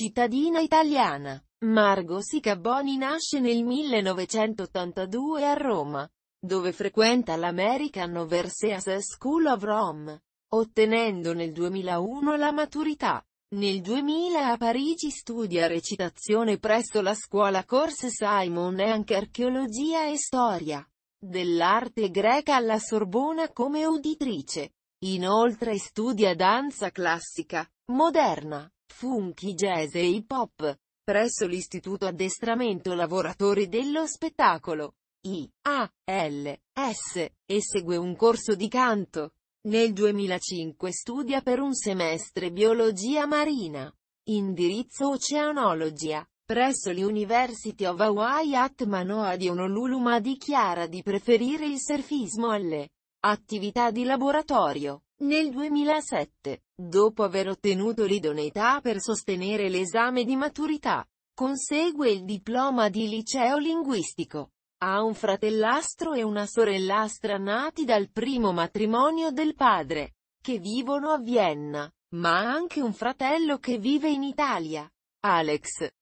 cittadina italiana. Margot Sicaboni nasce nel 1982 a Roma, dove frequenta l'American Overseas School of Rome, ottenendo nel 2001 la maturità. Nel 2000 a Parigi studia recitazione presso la scuola Corse Simon e anche archeologia e storia dell'arte greca alla Sorbona come uditrice. Inoltre studia danza classica, moderna, funky jazz e hip hop, presso l'Istituto Addestramento Lavoratori dello Spettacolo, IALS, e segue un corso di canto. Nel 2005 studia per un semestre biologia marina, indirizzo oceanologia, presso l'University of Hawaii at Manoa di Honolulu ma dichiara di preferire il surfismo alle attività di laboratorio. Nel 2007, dopo aver ottenuto l'idoneità per sostenere l'esame di maturità, consegue il diploma di liceo linguistico. Ha un fratellastro e una sorellastra nati dal primo matrimonio del padre, che vivono a Vienna, ma ha anche un fratello che vive in Italia. Alex,